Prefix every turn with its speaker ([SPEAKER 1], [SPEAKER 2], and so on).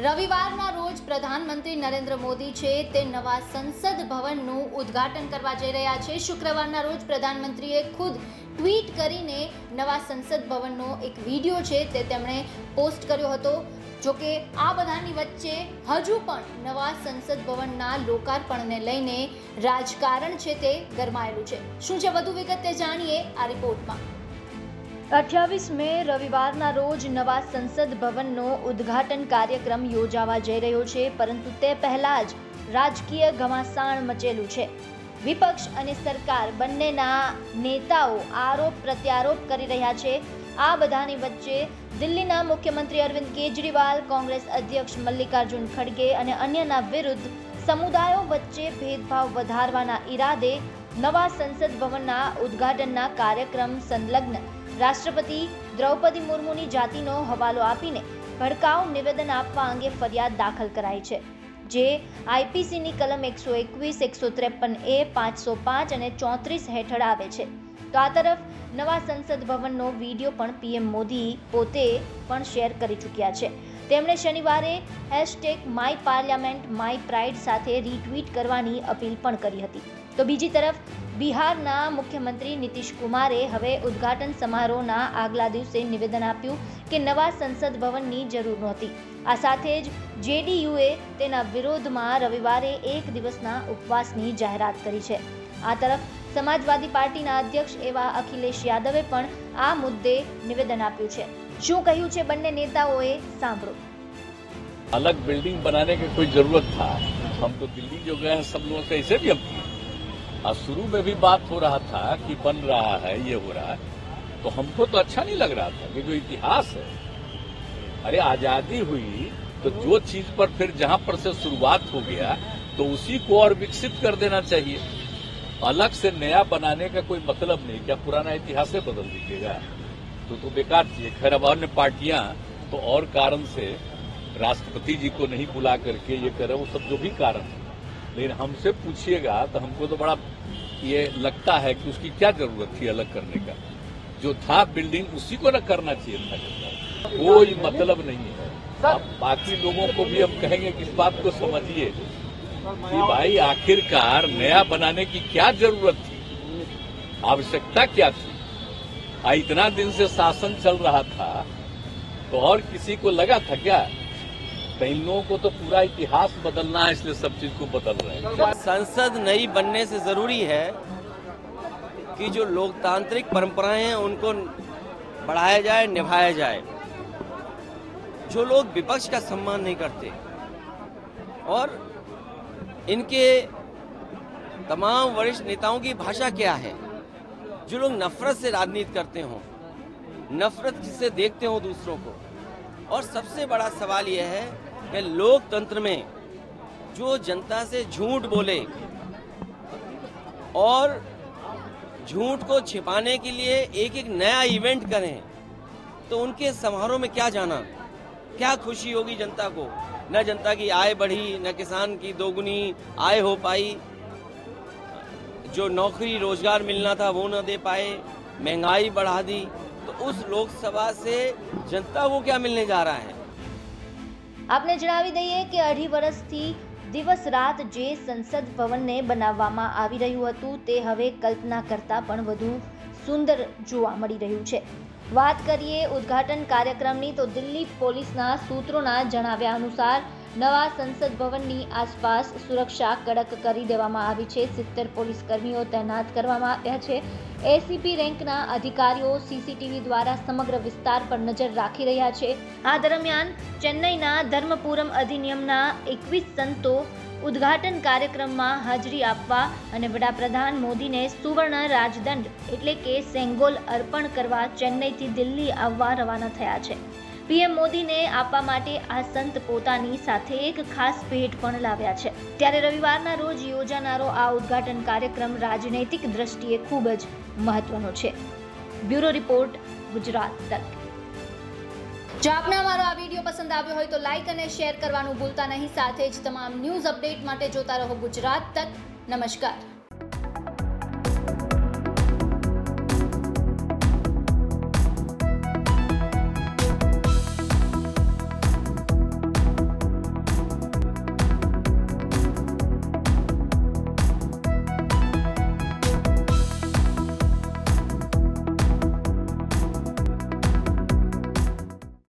[SPEAKER 1] રવિવારના રોજ પ્રધાનમંત્રી નરેન્દ્ર મોદી છે તે નવા સંસદ ભવનનું ઉદ્ઘાટન કરવા જઈ રહ્યા છે. શુક્રવારના રોજ પ્રધાનમંત્રીએ ખુદ ટ્વીટ કરીને નવા સંસદ ભવનનો એક વીડિયો છે તે તેમણે પોસ્ટ કર્યો હતો. જો કે આ બધાની વચ્ચે હજુ પણ નવા સંસદ ભવનના લોકાર્પણને લઈને રાજકારણ છે તે ગરમાયેલું છે. શું છે વધુ વિગત તે જાણીએ આ રિપોર્ટમાં. અઠ્યાવીસ મે રવિવારના રોજ નવા સંસદ ભવનનો ઉદ્ઘાટન કાર્યક્રમ યોજાવા જઈ રહ્યો છે, પરંતુ તે પહેલા જ રાજકીય ઘમાસાણ મચેલું છે. વિપક્ષ અને સરકાર બંનેના નેતાઓ આરોપ પ્રત્યારોપ કરી રહ્યા છે. આ બધાની વચ્ચે દિલ્હીના મુખ્યમંત્રી અરવિંદ કેજરીવાલ, કોંગ્રેસ અધ્યક્ષ મલ્લિકાર્જુન ખડગે અને અન્યના વિરુદ્ધ સમુદાયો વચ્ચે ભેદભાવ વધારવાના ઈરાદે નવા સંસદ ભવનના ઉદ્ઘાટનના કાર્યક્રમ સંલગ્ન રાષ્ટ્રપતિ દ્રૌપદી મુર્મુની જાતિનો હવાલો આપીને ભડકાઉ નિવેદન આપવા અંગે ફરિયાદ દાખલ કરાઈ છે, જે આઈપીસીની કલમ એકસો એકવીસ, એકસો ત્રેપન એ પાંચસો પાંચ અને ચોત્રીસ હેઠળ આવે છે. તો આ તરફ નવા સંસદ ભવનનો વીડિયો પણ પીએમ મોદી પોતે પણ શેર કરી ચૂક્યા છે. તેમણે શનિવારે hashtag my parliament, my pride સાથે રીટ્વીટ કરવાની અપીલ પણ કરી હતી. તો બીજી તરફ, બિહારના મુખ્યમંત્રી નીતિશ કુમારે હવે ઉદ્ઘાટન સમારોહના આગલા દિવસે નિવેદન આપ્યું કે નવા સંસદ ભવનની જરૂર નહોતી. આ સાથે જ જેડીયુએ તેના વિરોધમાં રવિવારે એક દિવસના ઉપવાસની જાહેરાત કરી છે. આ તરફ, સમાજવાદી પાર્ટીના અધ્યક્ષ એવા અખિલેશ યાદવે પણ આ મુદ્દે નિવેદન આપ્યું છે. શું કહ્યું છે બંને નેતાઓએ? સાંભળો.
[SPEAKER 2] અલગ બિલ્ડિંગ બનાને કે કોઈ જરૂરત થા હમ તો દિલ્હી જો ગયા સબ લોગો સે એસે ભી और शुरू में भी बात हो रहा था कि बन रहा है, ये हो रहा है। तो हमको तो अच्छा नहीं लग रहा था कि जो इतिहास है, अरे आज़ादी हुई तो जो चीज़ पर फिर जहाँ पर से शुरुआत हो गया तो उसी को और विकसित कर देना चाहिए। अलग से नया बनाने का कोई मतलब नहीं, क्या पुराना इतिहास बदल दीजिएगा? तो तो बेकार है खैर, अब अन्य पार्टियाँ तो और कारण से राष्ट्रपति जी को नहीं बुला करके ये करे, वो सब जो भी कारण है। लेकिन हमसे पूछिएगा तो हमको तो बड़ा ये लगता है कि उसकी क्या ज़रूरत थी अलग करने का। जो था बिल्डिंग उसी को न करना चाहिए था कोई मतलब नहीं है। अब बाकी लोगों को भी हम कहेंगे कि इस बात को समझिए कि भाई आखिरकार नया बनाने की क्या ज़रूरत थी? आवश्यकता क्या थी? आ इतना दिन से शासन चल रहा था तो और किसी को लगा था क्या? लोगों को तो पूरा इतिहास बदलना है, इसलिए सब चीज़ को बदल रहे हैं।
[SPEAKER 3] संसद नई बनने से ज़रूरी है कि जो लोकतांत्रिक परंपराएँ हैं, उनको बढ़ाया जाए, निभाया जाए। जो लोग विपक्ष का सम्मान नहीं करते और इनके तमाम वरिष्ठ नेताओं की भाषा क्या है, जो लोग नफरत से राजनीति करते हों, नफरत से देखते हो दूसरों को, और सबसे बड़ा सवाल यह है कि लोकतंत्र में जो जनता से झूठ बोले और झूठ को छिपाने के लिए एक एक नया इवेंट करें तो उनके समारोह में क्या जाना? क्या खुशी होगी जनता को? न जनता की आय बढ़ी, न किसान की दोगुनी, आय हो पाई। जो नौकरी रोज़गार मिलना था, वो न दे पाए, महँगाई बढ़ा दी। तो उस लोकसभा से जनता को क्या मिलने जा रहा है?
[SPEAKER 1] આપને જણાવી દઈએ કે અઢી વર્ષથી દિવસ રાત જે સંસદ ભવનને બનાવવામાં આવી રહ્યું હતું, તે હવે કલ્પના કરતાં પણ વધુ સુંદર જોવા મળી રહ્યું છે. વાત કરીએ ઉદ્ઘાટન કાર્યક્રમની તો દિલ્હી પોલીસના સૂત્રોના જણાવ્યા અનુસાર નવા સંસદ ભવનની આસપાસ સુરક્ષા કડક કરી દેવામાં આવી છે. સિત્તેર પોલીસ કર્મીઓ તૈનાત કરવામાં આવ્યા છે. એસીપી રેન્કના અધિકારીઓ સીસીટીવી દ્વારા સમગ્ર વિસ્તાર પર નજર રાખી રહ્યા છે. આ દરમિયાન ચેન્નઈના ધર્મપુરમ અધિનિયમના એકવીસ સંતો ઉદ્ઘાટન કાર્યક્રમમાં હાજરી આપવા અને વડાપ્રધાન મોદીને સુવર્ણ રાજદંડ એટલે કે સેંગોલ અર્પણ કરવા ચેન્નઈથી દિલ્હી આવવા રવાના થયા છે. પીએમ મોદીને આપવા માટે આ સંત પોતાની સાથે એક ખાસ ભેટ પણ લાવ્યા છે. ત્યારે રવિવારના રોજ યોજાનારો આ ઉદ્ઘાટન કાર્યક્રમ રાજનૈતિક દ્રષ્ટિએ ખૂબ જ મહત્વનો છે. બ્યુરો રિપોર્ટ, ગુજરાત તક. જો આપને અમારો આ વીડિયો પસંદ આવ્યો હોય તો લાઈક અને શેર કરવાનું ભૂલતા નહીં. સાથે જ તમામ ન્યૂઝ અપડેટ માટે જોતા રહો ગુજરાત તક. નમસ્કાર.